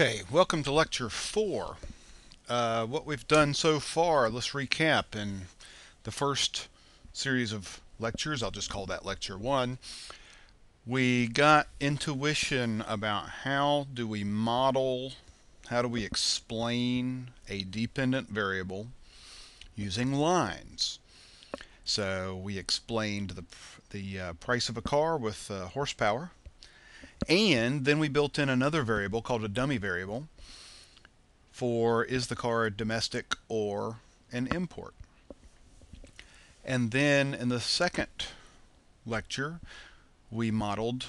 Okay, welcome to lecture four. Uh, what we've done so far, let's recap. In the first series of lectures, I'll just call that lecture one, we got intuition about how do we model, how do we explain a dependent variable using lines. So we explained the, the uh, price of a car with uh, horsepower and then we built in another variable called a dummy variable for is the car a domestic or an import. And then in the second lecture, we modeled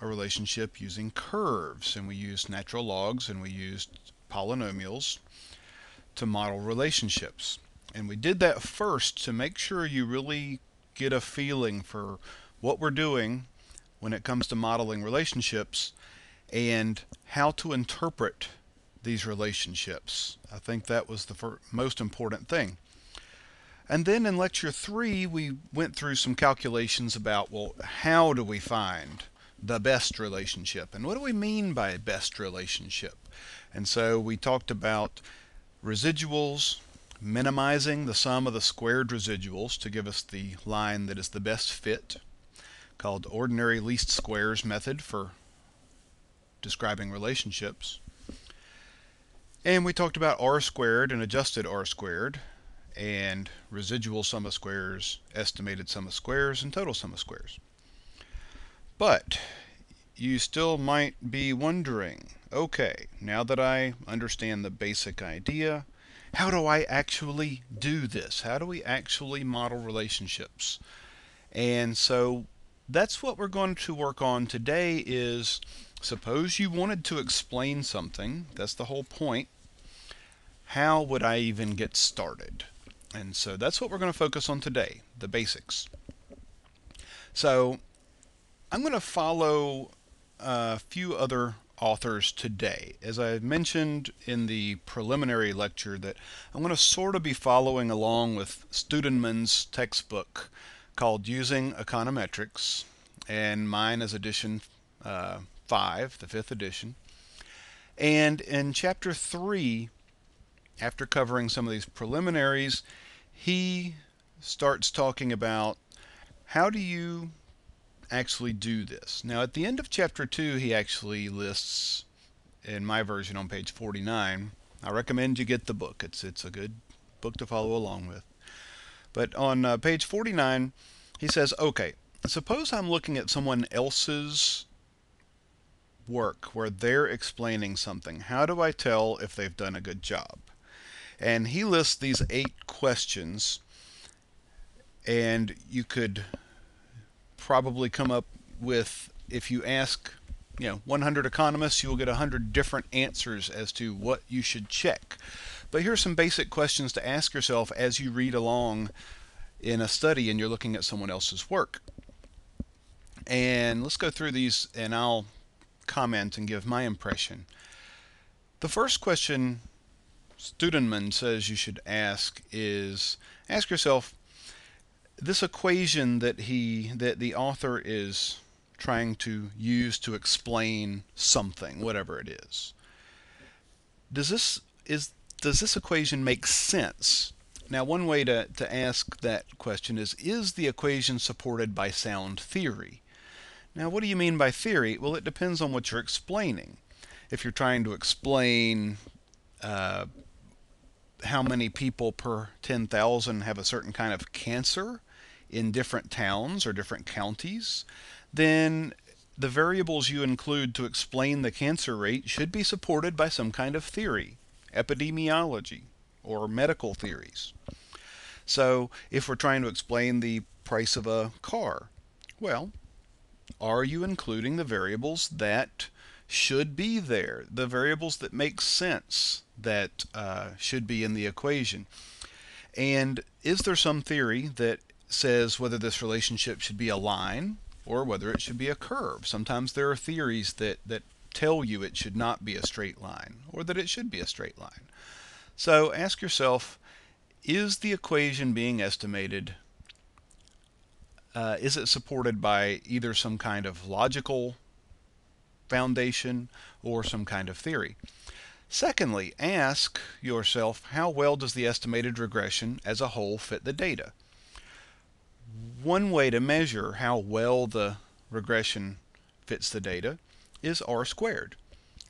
a relationship using curves, and we used natural logs and we used polynomials to model relationships. And we did that first to make sure you really get a feeling for what we're doing when it comes to modeling relationships and how to interpret these relationships. I think that was the most important thing. And then in lecture three, we went through some calculations about, well, how do we find the best relationship? And what do we mean by best relationship? And so we talked about residuals, minimizing the sum of the squared residuals to give us the line that is the best fit called ordinary least squares method for describing relationships. And we talked about r squared and adjusted r squared and residual sum of squares, estimated sum of squares, and total sum of squares. But you still might be wondering, okay, now that I understand the basic idea, how do I actually do this? How do we actually model relationships? And so that's what we're going to work on today is suppose you wanted to explain something that's the whole point how would I even get started and so that's what we're going to focus on today the basics so I'm going to follow a few other authors today. As I mentioned in the preliminary lecture that I'm going to sort of be following along with Studenmund's textbook called Using Econometrics, and mine is edition uh, 5, the fifth edition. And in chapter 3, after covering some of these preliminaries, he starts talking about how do you actually do this. Now, at the end of chapter 2, he actually lists, in my version on page 49, I recommend you get the book. It's, it's a good book to follow along with. But on uh, page 49, he says, okay, suppose I'm looking at someone else's work where they're explaining something. How do I tell if they've done a good job? And he lists these eight questions, and you could probably come up with, if you ask you know 100 economists you will get 100 different answers as to what you should check but here are some basic questions to ask yourself as you read along in a study and you're looking at someone else's work. And let's go through these and I'll comment and give my impression. The first question Studenmund says you should ask is ask yourself this equation that he that the author is trying to use to explain something whatever it is does this is does this equation make sense now, one way to, to ask that question is Is the equation supported by sound theory? Now, what do you mean by theory? Well, it depends on what you're explaining. If you're trying to explain uh, how many people per 10,000 have a certain kind of cancer in different towns or different counties, then the variables you include to explain the cancer rate should be supported by some kind of theory, epidemiology, or medical theories. So, if we're trying to explain the price of a car, well, are you including the variables that should be there, the variables that make sense that uh, should be in the equation? And is there some theory that says whether this relationship should be a line or whether it should be a curve? Sometimes there are theories that, that tell you it should not be a straight line or that it should be a straight line. So ask yourself, is the equation being estimated, uh, is it supported by either some kind of logical foundation or some kind of theory. Secondly, ask yourself how well does the estimated regression as a whole fit the data? One way to measure how well the regression fits the data is r squared.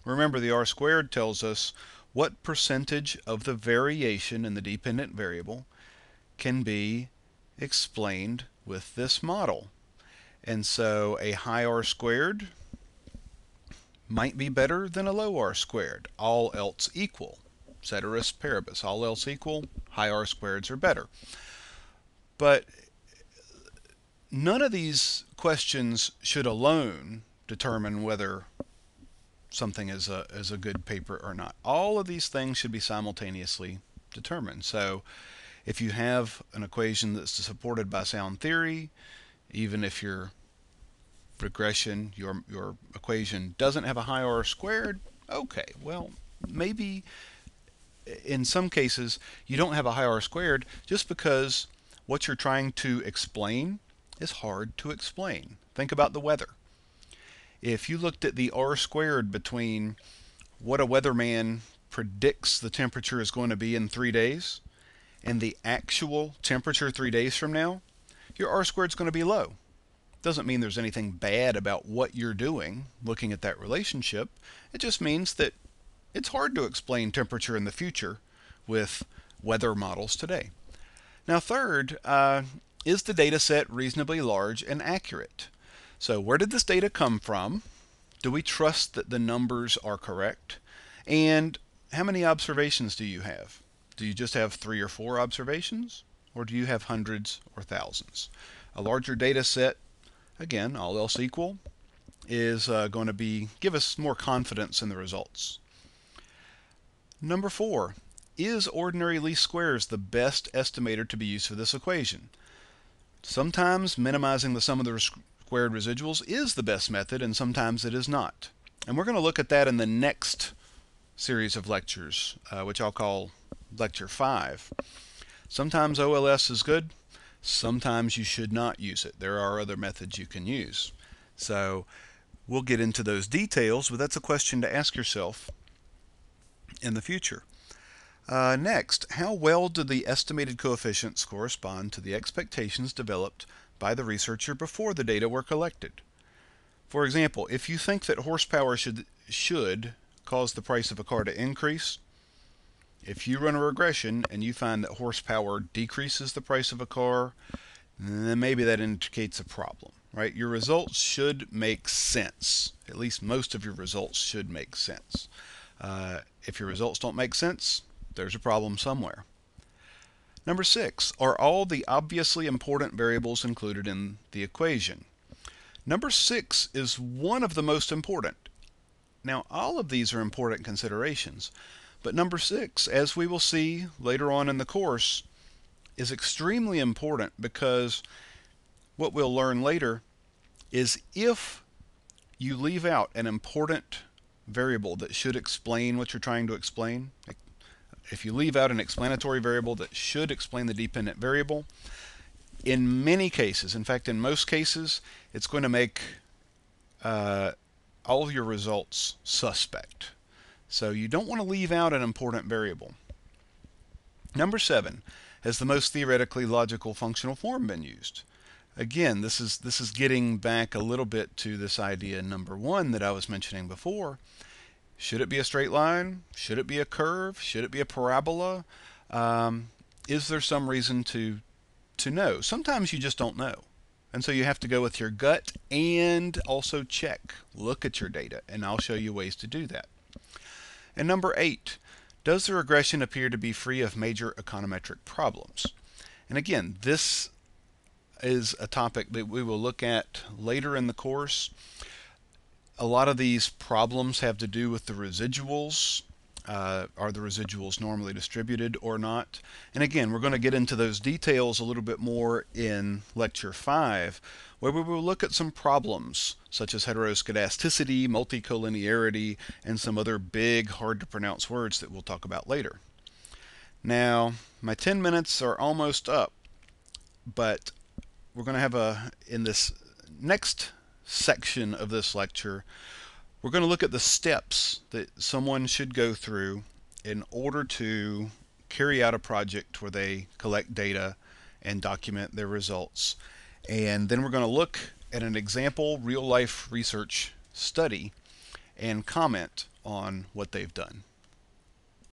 Remember the r squared tells us what percentage of the variation in the dependent variable can be explained with this model. And so a high r squared might be better than a low r squared, all else equal. Ceteris paribus, all else equal, high r squareds are better. But none of these questions should alone determine whether something is a, is a good paper or not. All of these things should be simultaneously determined. So if you have an equation that's supported by sound theory, even if your regression, your, your equation doesn't have a high R squared, okay, well, maybe in some cases you don't have a high R squared just because what you're trying to explain is hard to explain. Think about the weather if you looked at the R squared between what a weatherman predicts the temperature is going to be in three days and the actual temperature three days from now, your R squared is going to be low. Doesn't mean there's anything bad about what you're doing looking at that relationship. It just means that it's hard to explain temperature in the future with weather models today. Now, third, uh, is the data set reasonably large and accurate? So where did this data come from? Do we trust that the numbers are correct? And how many observations do you have? Do you just have three or four observations? Or do you have hundreds or thousands? A larger data set, again, all else equal, is uh, going to be give us more confidence in the results. Number four, is ordinary least squares the best estimator to be used for this equation? Sometimes minimizing the sum of the squared residuals is the best method, and sometimes it is not. And we're going to look at that in the next series of lectures, uh, which I'll call Lecture 5. Sometimes OLS is good, sometimes you should not use it. There are other methods you can use. So we'll get into those details, but that's a question to ask yourself in the future. Uh, next, how well do the estimated coefficients correspond to the expectations developed by the researcher before the data were collected. For example, if you think that horsepower should, should cause the price of a car to increase, if you run a regression and you find that horsepower decreases the price of a car, then maybe that indicates a problem, right? Your results should make sense. At least most of your results should make sense. Uh, if your results don't make sense, there's a problem somewhere. Number six, are all the obviously important variables included in the equation? Number six is one of the most important. Now, all of these are important considerations, but number six, as we will see later on in the course, is extremely important because what we'll learn later is if you leave out an important variable that should explain what you're trying to explain, if you leave out an explanatory variable that should explain the dependent variable, in many cases, in fact, in most cases, it's going to make uh, all of your results suspect. So you don't want to leave out an important variable. Number seven, has the most theoretically logical functional form been used? Again, this is this is getting back a little bit to this idea number one that I was mentioning before, should it be a straight line? Should it be a curve? Should it be a parabola? Um, is there some reason to to know? Sometimes you just don't know. And so you have to go with your gut and also check. Look at your data, and I'll show you ways to do that. And number eight, does the regression appear to be free of major econometric problems? And again, this is a topic that we will look at later in the course a lot of these problems have to do with the residuals. Uh, are the residuals normally distributed or not? And again, we're going to get into those details a little bit more in Lecture 5, where we will look at some problems such as heteroscedasticity, multicollinearity, and some other big, hard to pronounce words that we'll talk about later. Now, my 10 minutes are almost up, but we're going to have a, in this next section of this lecture, We're going to look at the steps that someone should go through in order to carry out a project where they collect data and document their results. And then we're going to look at an example real life research study and comment on what they've done.